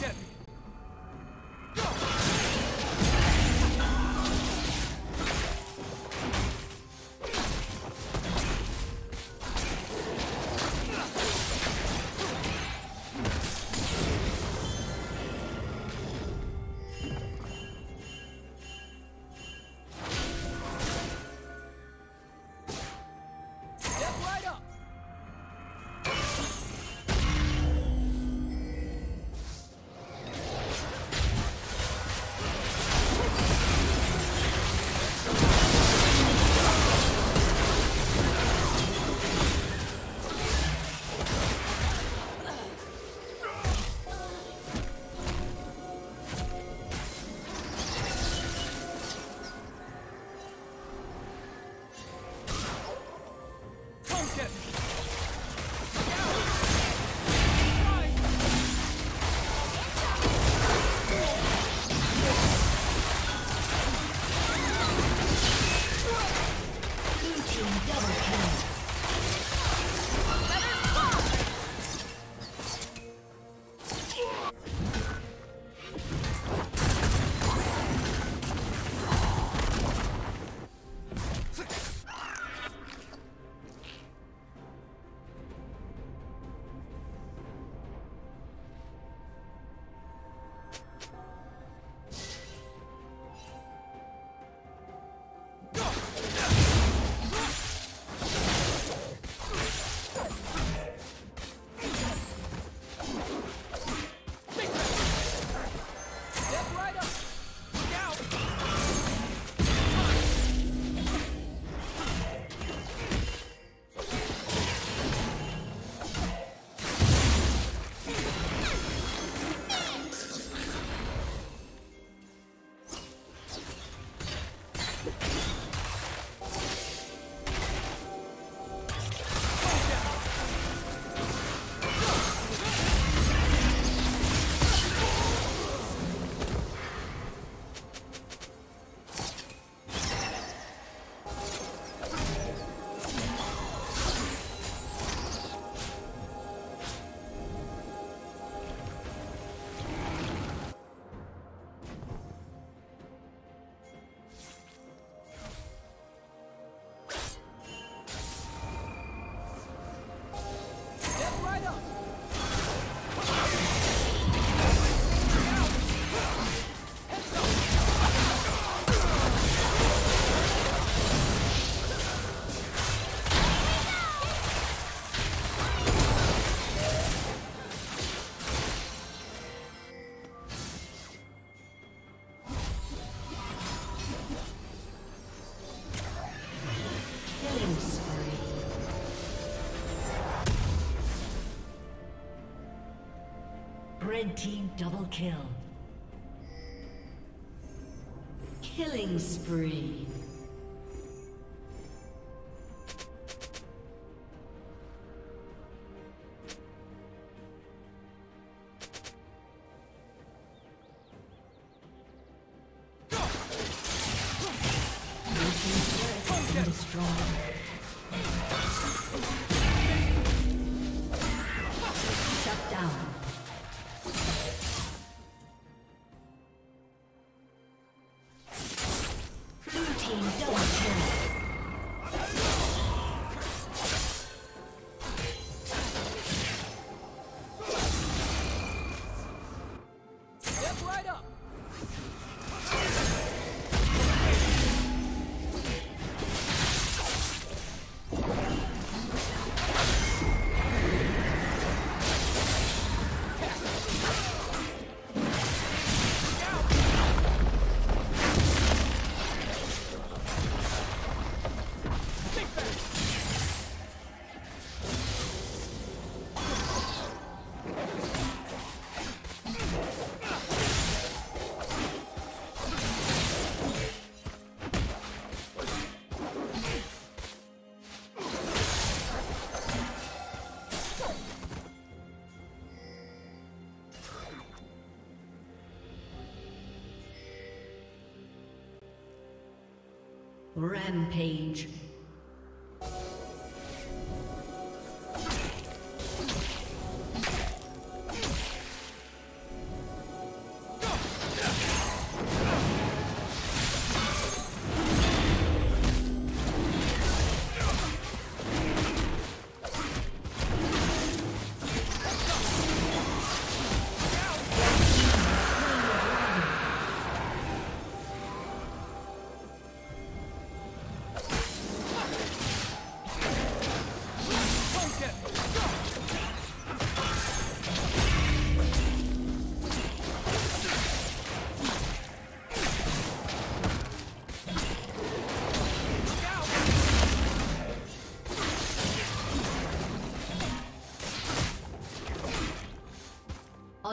Get it. Red team double kill. Killing spree. Rampage.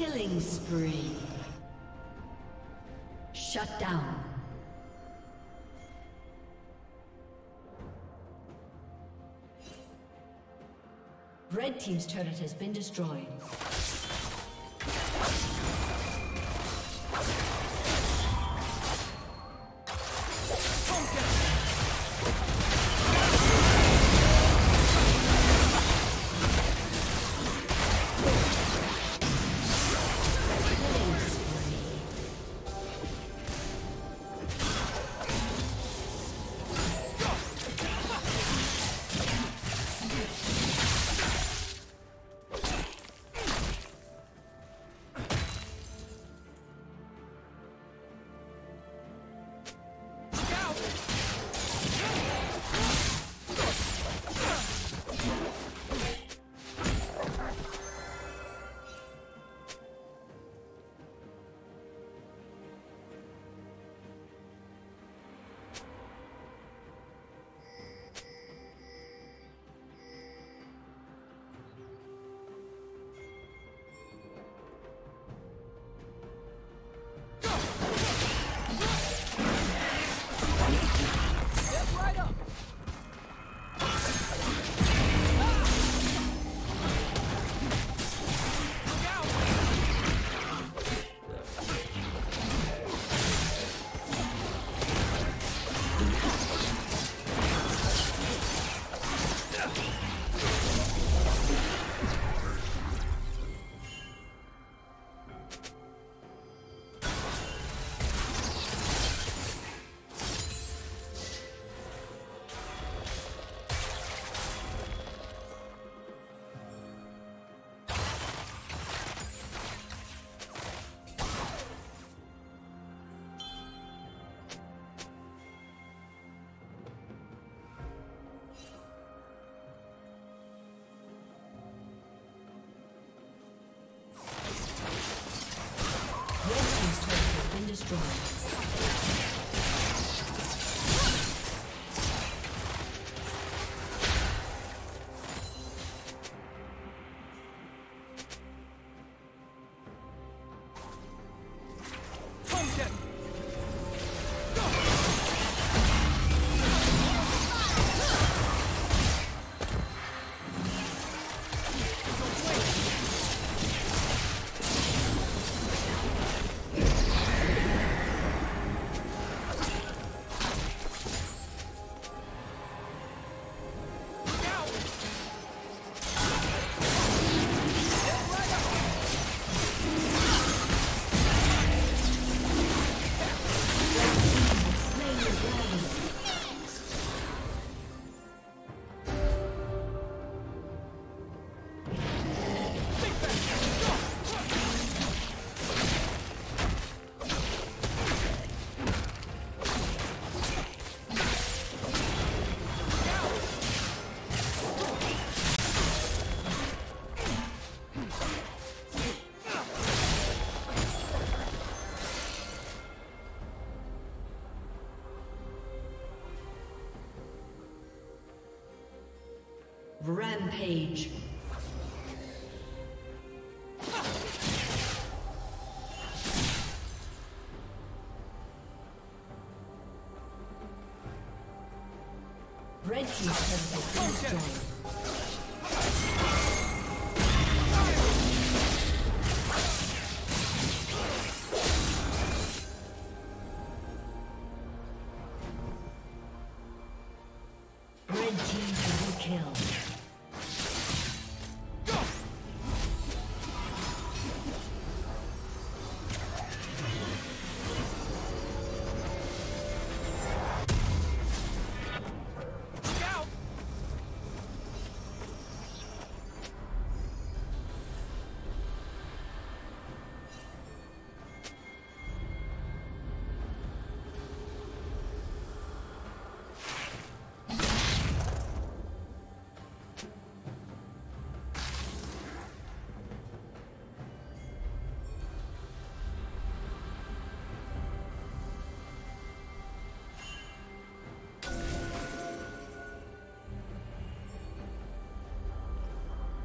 Killing spree. Shut down. Red Team's turret has been destroyed. destroyed. Rampage. Red turret has been destroyed.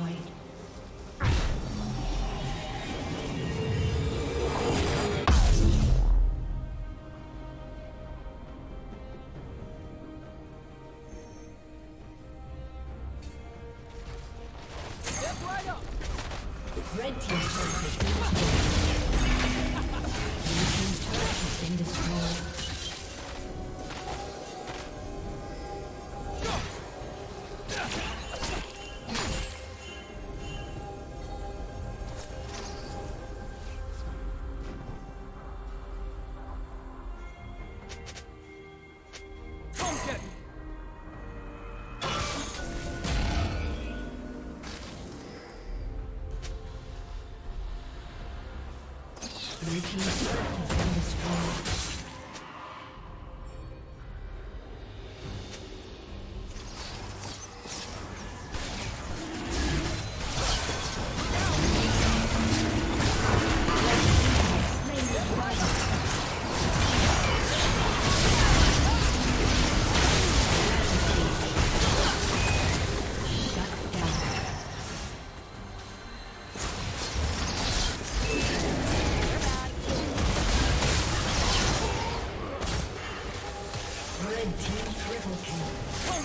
Red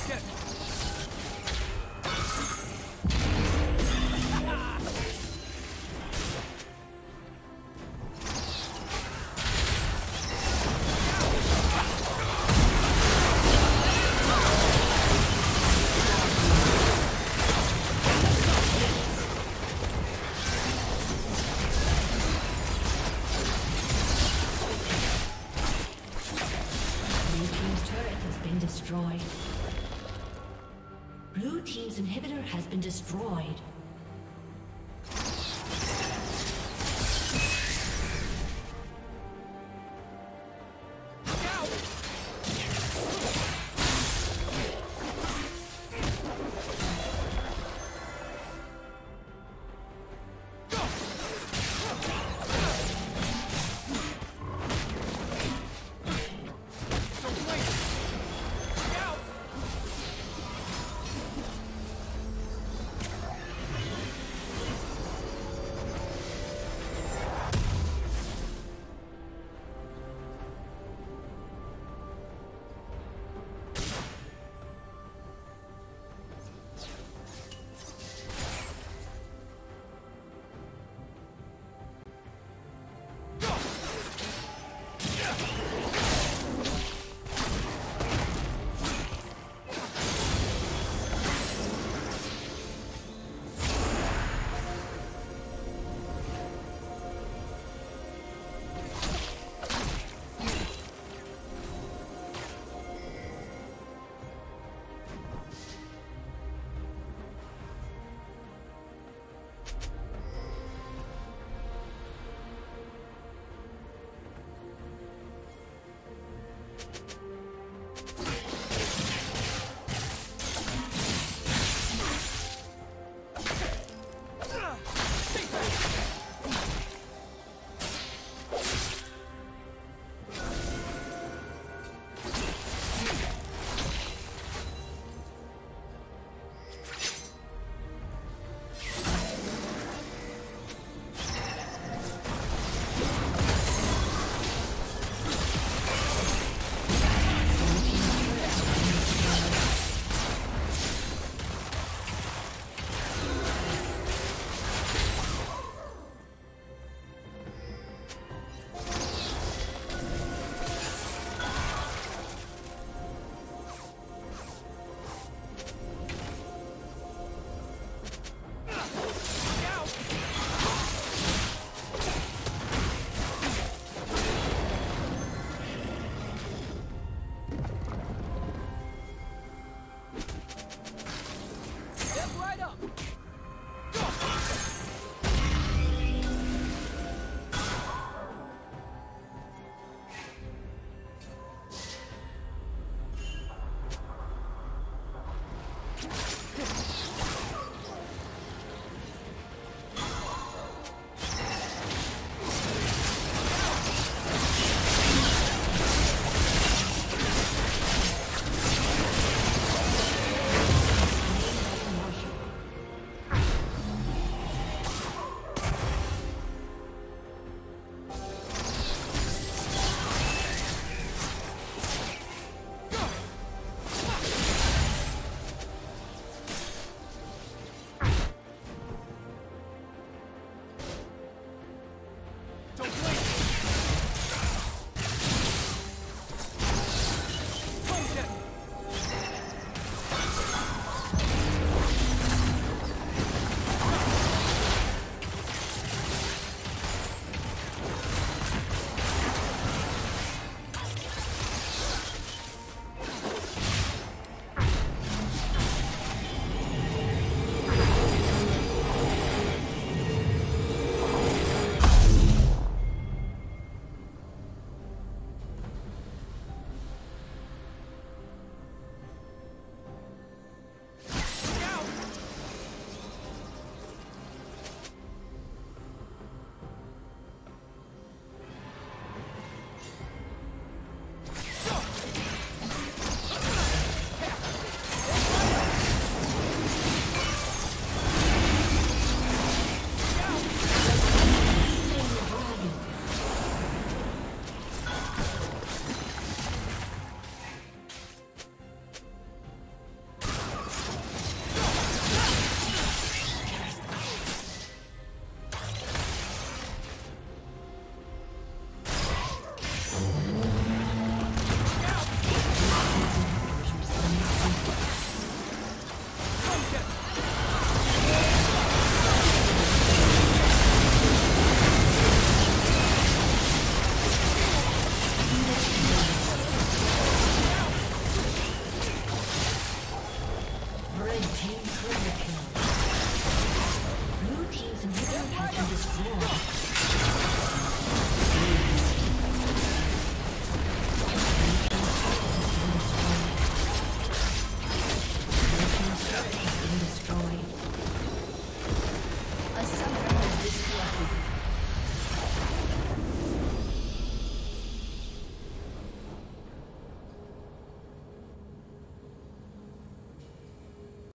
get